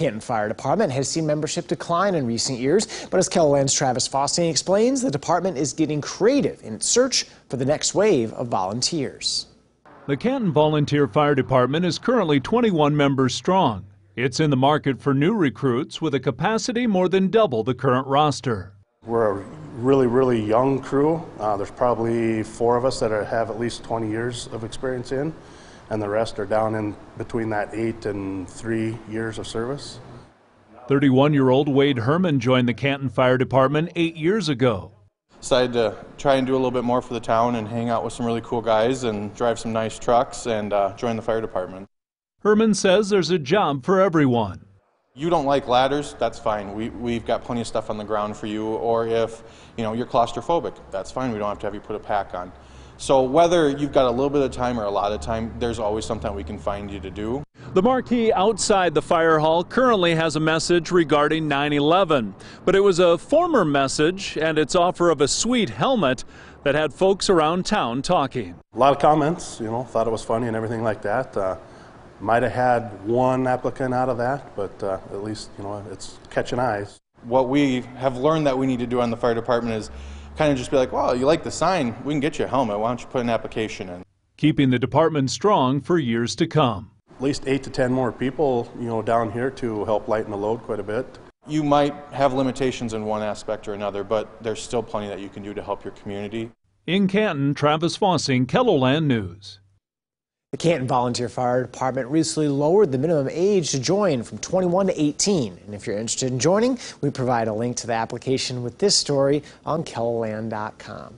Canton Fire Department has seen membership decline in recent years, but as KELOLAND's Travis Fossing explains, the department is getting creative in its search for the next wave of volunteers. The Canton Volunteer Fire Department is currently 21 members strong. It's in the market for new recruits with a capacity more than double the current roster. We're a really, really young crew. Uh, there's probably four of us that are, have at least 20 years of experience in, and the rest are down in between that eight and three years of service. 31 year old Wade Herman joined the Canton Fire Department eight years ago. Decided to try and do a little bit more for the town and hang out with some really cool guys and drive some nice trucks and uh, join the fire department. Herman says there's a job for everyone. You don't like ladders, that's fine. We, we've got plenty of stuff on the ground for you. Or if you know you're claustrophobic, that's fine. We don't have to have you put a pack on. So whether you've got a little bit of time or a lot of time, there's always something we can find you to do. The marquee outside the fire hall currently has a message regarding 9 11, but it was a former message and its offer of a sweet helmet that had folks around town talking. A lot of comments, you know, thought it was funny and everything like that. Uh, might have had one applicant out of that, but uh, at least, you know, it's catching eyes. What we have learned that we need to do on the fire department is kind of just be like, well, you like the sign, we can get you a helmet. Why don't you put an application in? Keeping the department strong for years to come. At least eight to ten more people, you know, down here to help lighten the load quite a bit. You might have limitations in one aspect or another, but there's still plenty that you can do to help your community. In Canton, Travis Fossing, KELOLAND News. The Canton Volunteer Fire Department recently lowered the minimum age to join from 21 to 18. And if you're interested in joining, we provide a link to the application with this story on KELOLAND.com.